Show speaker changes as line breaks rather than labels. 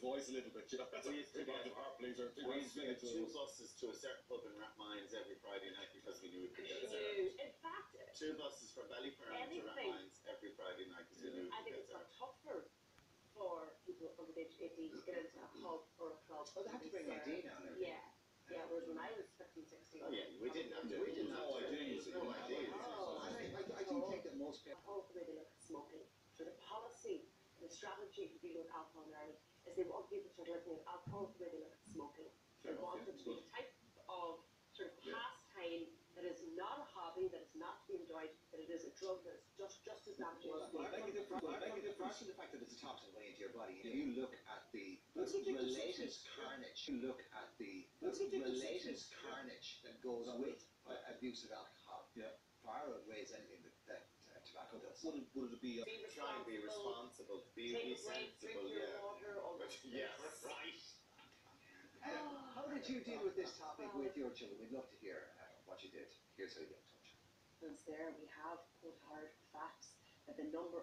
voice a little bit, you know.
We used to get-
the heart bleeder.
We used to
the
get two buses to a certain pub in Rathmines every Friday night because we knew we could get there.
In fact,
Two buses from Ballyfermot to
Anything.
Rathmines every Friday night because we knew we
I think it's
there.
got tougher for people under the age of 18 to get into a pub or a club.
Oh, they have to bring
It's,
ID now and everything.
Yeah, yeah, whereas when I was 15, 16.
Oh yeah, we didn't have to.
Yeah,
We didn't have
no
to.
idea, you see,
No
you didn't have
idea.
idea.
Oh, I, I, I do think that most people.
Alcohol, the way they look smoking. So the policy, the strategy dealing with alcohol in Ireland is they want people to start looking at alcohol the way they look at smoking. They want it to be a type of sort of pastime that is not a hobby, that is not to be enjoyed, that it is a drug that is just, just as damaging
Well,
as
well, I
smoking.
beg your I beg your from the fact that it's a toxin way into your body. If you look at the related carnage, you look at the related carnage that goes with uh, abuse of alcohol. Far outweighs anything that, that uh, does.
Would it, be, uh,
Be
Try and be
responsible.
Be, be sensible. Yeah.
water.
Right.
Uh, how did you deal with this topic with your children? We'd love to hear uh, what you did. Here's how you get in touch.
There, we have put hard facts that the number